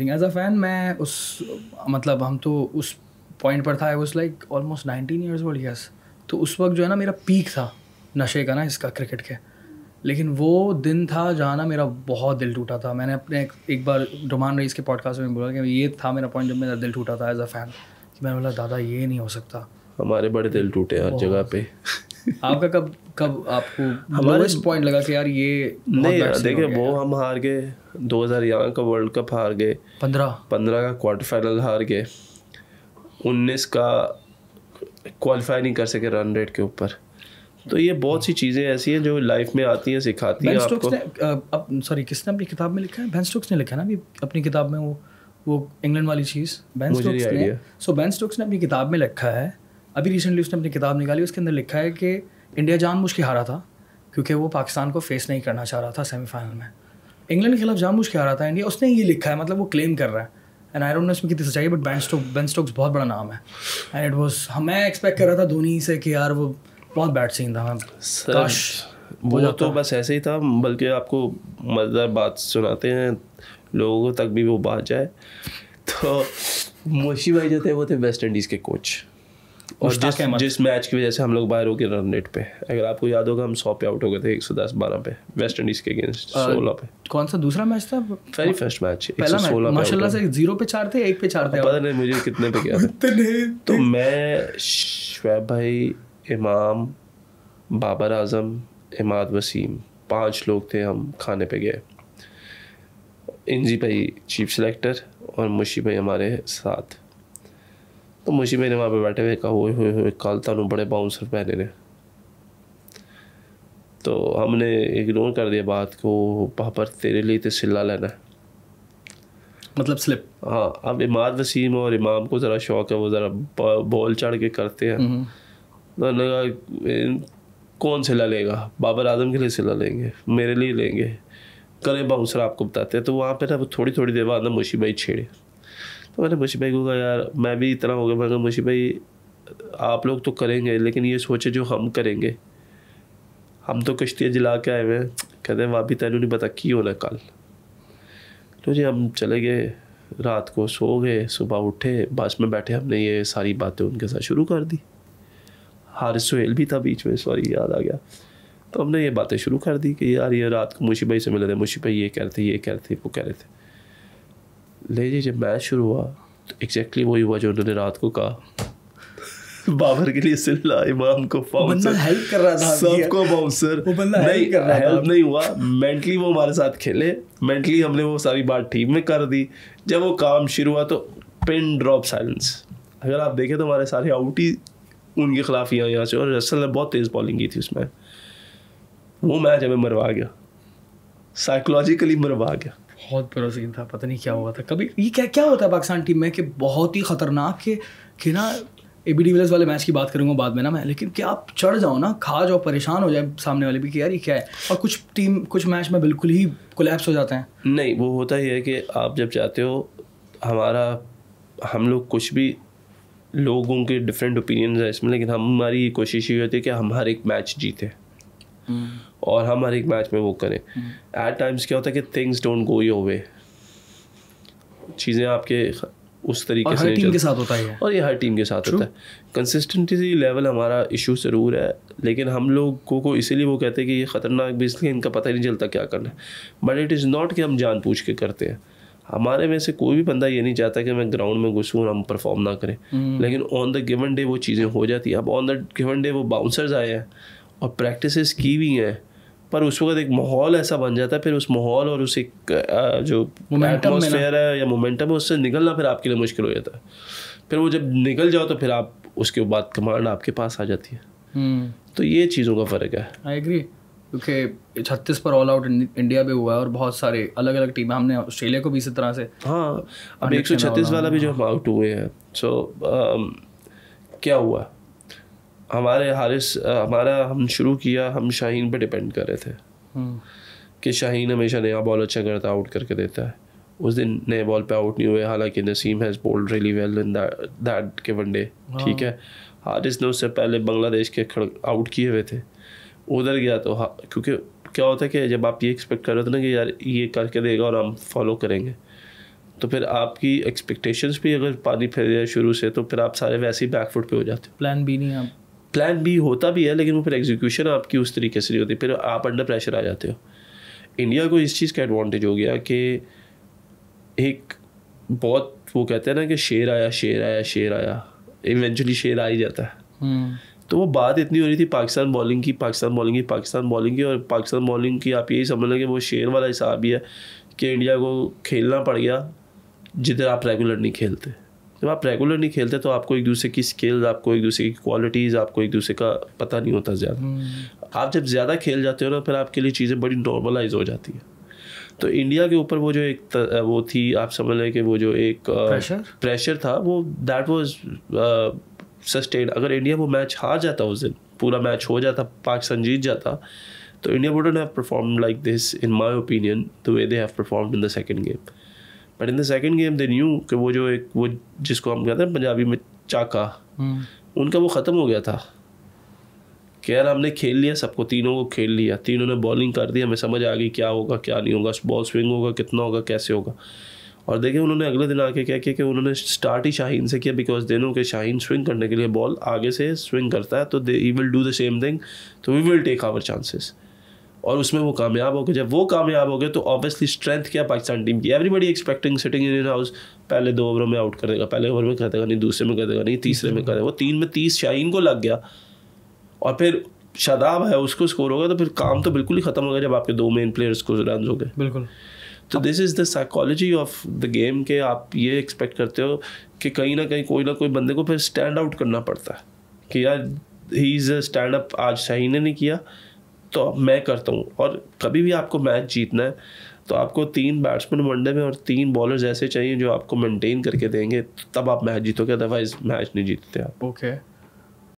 As a fan मैं उस मतलब हम तो उस पॉइंट पर था I was like almost nineteen years old yes तो उस वक्त जो है ना मेरा पीक था नशे का ना इसका क्रिकेट के। लेकिन वो दिन था जहाँ ना मेरा बहुत दिल टूटा था। मैंने अपने एक, एक बार रोमान रईस के पॉडकास्ट में बोला कि ये था मेरा पॉइंट जब मेरा दिल टूटा था एज अ फ़ैन कि मैंने बोला दादा ये नहीं हो सकता। हमारे बड़े दिल टूटे हर जगह पे। आपका कब कब आपको लोएस्ट पॉइंट लगा कि यार ये नहीं देखिए वो हम हार गए 2000 यहाँ का वर्ल्ड कप हार गए। पंद्रह। पंद्रह का क्वार्टर फाइनल हार गए। उन्नीस का क्वालिफाई नहीं कर सके रन रेट के ऊपर। तो ये बहुत सी चीज़ें ऐसी हैं जो लाइफ में आती हैं सिखाती हैं आपको। ने सॉरी किसने अपनी किताब में लिखा है? बेन स्टोक्स ने लिखा ना अभी अपनी किताब में वो वो इंग्लैंड वाली चीज़। बेन स्टोक्स ने सो बेन स्टोक्स ने अपनी किताब में लिखा है अभी रिसेंटली उसने अपनी किताब निकाली उसके अंदर लिखा है कि इंडिया जान के हारा था क्योंकि वो पाकिस्तान को फेस नहीं करना चाह रहा था सेमीफाइनल में। इंग्लैंड के खिलाफ जान के हारा था इंडिया उसने ये लिखा है मतलब वो क्लेम कर रहा है। एंड आई डोंट नो इसमें कितनी सच्चाई but Ben Stoke Ben Stokes बहुत बड़ा नाम है। एंड इट वॉज़ मैं एक्सपेक्ट कर रहा था धोनी से कि यार वो बहुत बैड सीन था मैं काश वो तो बस ऐसे ही था बल्कि आपको मज़ेदार बात सुनाते हैं लोगों तक भी वो बात जाए। तो मोशी भाई जो थे वो थे वेस्ट इंडीज़ के कोच और जिस जिस मैच की वजह से हम लोग बाहर हो गए रन रेट पे अगर आपको याद होगा हम सौ पे आउट हो गए थे एक सौ दस बारह पे वेस्ट इंडीज के अगेंस्ट सोलह पे। कौन सा दूसरा मैच था? वेरी फ़र्स्ट मैच पहला मैच माशाल्लाह से ज़ीरो पे चार थे एक पे चार थे। पता नहीं मुझे कितने पे गया था। तो मैं शुएब भाई इमाम बाबर आज़म इमाद वसीम पाँच लोग थे हम खाने पे गए। इंजी भाई चीफ सेलेक्टर और मुशी भाई हमारे साथ। तो मुझे मैंने वहाँ पे बैठे हुए कहा हुए हुए हुए कल तनु बड़े बाउंसर पहने ने। तो हमने इग्नोर कर दिया बात को वहाँ पर तेरे लिए तो सिला लेना है। मतलब स्लिप हाँ अब इमाद वसीम और इमाम को ज़रा शौक है वो ज़रा बॉल चढ़ के करते हैं। हम्म। तो लगा कौन सिला लेगा? बाबर आज़म के लिए सिला लेंगे मेरे लिए लेंगे। करे बाउंसर आपको बताते हैं। तो वहाँ पे ना थोड़ी थोड़ी देर बाद ना मुशी भाई छेड़े। तो मैंने मुशी भाई को कहा, यार, मैं भी इतना हो गया। मैं मुशी भाई, आप लोग तो करेंगे, लेकिन ये सोचे जो हम करेंगे। हम तो कश्तियाँ जला के आए हुए हैं। कहते हैं भी तेन नहीं पता की होना कल। तो जी, हम चले गए। रात को सो गए, सुबह उठे, बस में बैठे, हमने ये सारी बातें उनके साथ शुरू कर दी। हार सोहेल भी था बीच में सॉरी याद आ गया। तो हमने ये बातें शुरू कर दी कि, यार, ये रात को मुशी भाई से मिले थे। मुशी भाई ये कह रहे थे, ये कह रहे थे, वो कह रहे थे। ले जी जब मैच शुरू हुआ तो एग्जैक्टली वही हुआ जो उन्होंने रात को कहा। बाबर के लिए सिल्ला इमाम को बाउंसर हेल्प कर रहा था सबको बाउंसर वो बंदा नहीं कर रहा हेल्प नहीं हुआ। मेंटली वो हमारे साथ खेले। मेंटली हमने वो सारी बात टीम में कर दी। जब वो काम शुरू हुआ तो पिन ड्रॉप साइलेंस अगर आप देखें तो हमारे सारे आउट ही उनके खिलाफ यहाँ यहाँ से। और रसल ने बहुत तेज़ बॉलिंग की थी उसमें। वो मैच हमें मरवा गया। साइकोलॉजिकली मरवा गया। बहुत बुरा सीन था, पता नहीं क्या हुआ था। कभी ये क्या क्या होता है पाकिस्तान टीम में कि बहुत ही ख़तरनाक के कि ना ए बी डिविलियर्स वाले मैच की बात करूँगा बाद में ना मैं, लेकिन क्या आप चढ़ जाओ ना, खा जाओ, परेशान हो जाए सामने वाले भी कि यार ये क्या है? और कुछ टीम कुछ मैच में बिल्कुल ही कोलेप्स हो जाते हैं। नहीं, वो होता ही है कि आप जब चाहते हो, हमारा, हम लोग कुछ भी लोगों के डिफरेंट ओपिनियन है इसमें, लेकिन हमारी कोशिश ये होती है कि हम हर एक मैच जीते। और हम हर एक मैच में वो करें। एट टाइम्स क्या होता है कि things don't go your way चीज़ें आपके उस तरीके से टीम के साथ होता है और ये हर टीम के साथ True? होता है। कंसिस्टेंसी लेवल हमारा इशू ज़रूर है लेकिन हम लोगों को इसीलिए वो कहते हैं कि ये ख़तरनाक भी इसलिए इनका पता ही नहीं चलता क्या करना है। बट इट इज़ नॉट कि हम जान पूछ के करते हैं। हमारे में से कोई भी बंदा ये नहीं चाहता कि मैं ग्राउंड में घुसूँ और हम परफॉर्म ना करें। हम्म। लेकिन ऑन द गिवन डे वो चीज़ें हो जाती हैं। अब ऑन द गिवन डे वो बाउंसर्स आए हैं। और प्रैक्टिस की भी हैं पर उस वक्त एक माहौल ऐसा बन जाता है फिर उस माहौल और उस एक जो एटमोसफेयर है या मोमेंटम है उससे निकलना फिर आपके लिए मुश्किल हो जाता है। फिर वो जब निकल जाओ तो फिर आप उसके बाद कमांड आपके पास आ जाती है। हम्म। तो ये चीज़ों का फ़र्क है। आई एग्री क्योंकि छत्तीस पर ऑल आउट इंडिया भी हुआ है और बहुत सारे अलग अलग टीमें हमने ऑस्ट्रेलिया को भी इसी तरह से हाँ अब एक सौ छत्तीस वाला भी जो हम आउट हुए हैं सो क्या हुआ? हमारे हारिस हमारा हम शुरू किया हम शाहीन पे डिपेंड कर रहे थे। हम्म। कि शाहीन हमेशा नया बॉल अच्छा करता आउट करके देता है। उस दिन नए बॉल पे आउट नहीं हुए हालाँकि Naseem has bowled really well in that के वनडे ठीक है? हारिस ने उससे पहले बांग्लादेश के आउट किए हुए थे। उधर गया तो हाँ क्योंकि क्या होता है कि जब आप ये एक्सपेक्ट कर रहे थे ना कि यार ये करके देगा और हम फॉलो करेंगे तो फिर आपकी एक्सपेक्टेशंस भी अगर पानी फिर जाए शुरू से तो फिर आप सारे वैसे ही बैकफुट पे हो जाते। हो प्लान भी नहीं आप प्लान बी होता भी है लेकिन वो फिर एग्जीक्यूशन आपकी उस तरीके से नहीं होती। फिर आप अंडर प्रेशर आ जाते हो। इंडिया को इस चीज़ का एडवांटेज हो गया कि एक बहुत वो कहते हैं ना कि शेर आया शेर आया शेर आया इवेंचुअली शेर आ ही जाता है। हम्म, तो वो बात इतनी हो रही थी पाकिस्तान बॉलिंग की पाकिस्तान बॉलिंग की पाकिस्तान बॉलिंग की और पाकिस्तान बॉलिंग की आप यही समझ लें कि वो शेर वाला हिसाब ही है कि इंडिया को खेलना पड़ गया जिधर आप रेगुलर नहीं खेलते। जब आप रेगुलर नहीं खेलते तो आपको एक दूसरे की स्किल्स आपको एक दूसरे की क्वालिटीज़ आपको एक दूसरे का पता नहीं होता ज़्यादा। हम्म, आप जब ज़्यादा खेल जाते हो ना फिर आपके लिए चीज़ें बड़ी नॉर्मलाइज हो जाती है। तो इंडिया के ऊपर वो जो एक त- वो थी आप समझ लें कि वो जो एक? प्रेशर था वो दैट वाज सस्टेन अगर इंडिया वो मैच हार जाता उस दिन पूरा मैच हो जाता पाकिस्तान जीत जाता तो India wouldn't have perform like this in my opinion the way they have perform in the second game but in the second game they knew कि वो जो एक वो जिसको हम कहते हैं पंजाबी में चाका हम्म, उनका वो ख़त्म हो गया था। कि यार हमने खेल लिया सबको तीनों को खेल लिया। तीनों ने बॉलिंग कर दी हमें समझ आ गई क्या होगा क्या नहीं होगा बॉल स्विंग होगा कितना होगा कैसे होगा। और देखिए उन्होंने अगले दिन आके क्या किया कि उन्होंने स्टार्ट ही शाहीन से किया बिकॉज़ दे नो कि शाहीन स्विंग करने के लिए बॉल आगे से स्विंग करता है तो they he will do the same thing तो we will take our chances और उसमें वो कामयाब हो गए जब वो कामयाब हो गए तो ऑब्वियसली स्ट्रेंथ क्या पाकिस्तान टीम की? Everybody expecting sitting in house पहले दो ओवरों में आउट कर देगा पहले ओवर में कर देगा नहीं दूसरे में कर देगा नहीं तीसरे में कर देगा वो तीन में तीस शाहीन को लग गया और फिर शादाब है उसको स्कोर होगा तो फिर काम तो बिल्कुल ही खत्म हो गया जब आपके दो मेन प्लेयर्स को रन हो गए। बिल्कुल। तो this is the psychology of the game के आप ये एक्सपेक्ट करते हो कि कहीं ना कहीं कोई ना कोई बंदे को फिर स्टैंड आउट करना पड़ता है कि यार he is a stand up आज शाही ने नहीं किया तो मैं करता हूँ। और कभी भी आपको मैच जीतना है तो आपको तीन बैट्समैन वनडे में और तीन बॉलर्स ऐसे चाहिए जो आपको मेंटेन करके देंगे, तब आप मैच जीतोगे अदरवाइज़ मैच नहीं जीतते आप। ओके